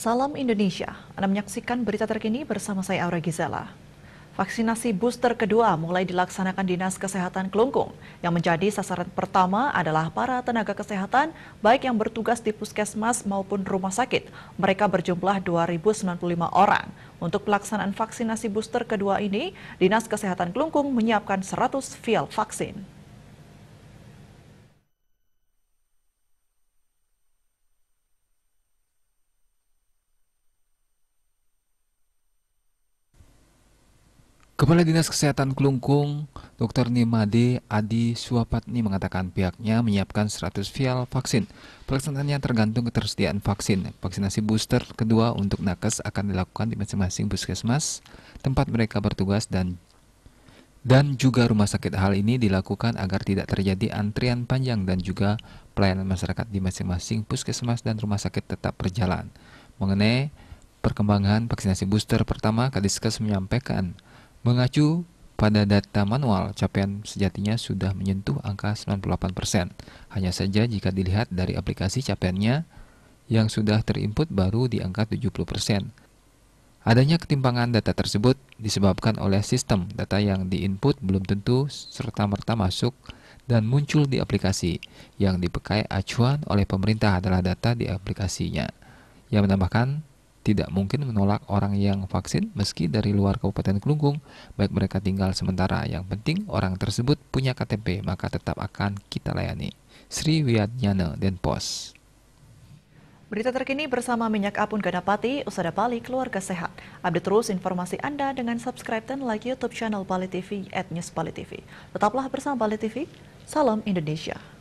Salam Indonesia, Anda menyaksikan berita terkini bersama saya Aura Gizela. Vaksinasi booster kedua mulai dilaksanakan Dinas Kesehatan Kelungkung. Yang menjadi sasaran pertama adalah para tenaga kesehatan, baik yang bertugas di puskesmas maupun rumah sakit. Mereka berjumlah 2.095 orang. Untuk pelaksanaan vaksinasi booster kedua ini, Dinas Kesehatan Kelungkung menyiapkan 100 vial vaksin. Kepala Dinas Kesehatan Kelungkung, Dr. Nimade Adi Suapatni mengatakan pihaknya menyiapkan 100 vial vaksin. Pelaksanaannya tergantung ketersediaan vaksin. Vaksinasi booster kedua untuk nakes akan dilakukan di masing-masing puskesmas, tempat mereka bertugas dan dan juga rumah sakit. Hal ini dilakukan agar tidak terjadi antrian panjang dan juga pelayanan masyarakat di masing-masing puskesmas dan rumah sakit tetap berjalan. Mengenai perkembangan vaksinasi booster pertama, Kadiskes menyampaikan Mengacu pada data manual, capaian sejatinya sudah menyentuh angka 98%. Hanya saja jika dilihat dari aplikasi capaiannya yang sudah terinput baru di angka 70%. Adanya ketimpangan data tersebut disebabkan oleh sistem data yang diinput belum tentu serta-merta masuk dan muncul di aplikasi. Yang dipakai acuan oleh pemerintah adalah data di aplikasinya. Yang menambahkan tidak mungkin menolak orang yang vaksin meski dari luar Kabupaten Kelungkung, baik mereka tinggal sementara. Yang penting orang tersebut punya KTP, maka tetap akan kita layani. Sri Wiatnyana, Denpos. Berita terkini bersama Minyak Apun Ganapati, Usada Bali Keluarga Sehat. Update terus informasi Anda dengan subscribe dan like YouTube channel Bali TV at News Bali TV. Tetaplah bersama Bali TV. Salam Indonesia.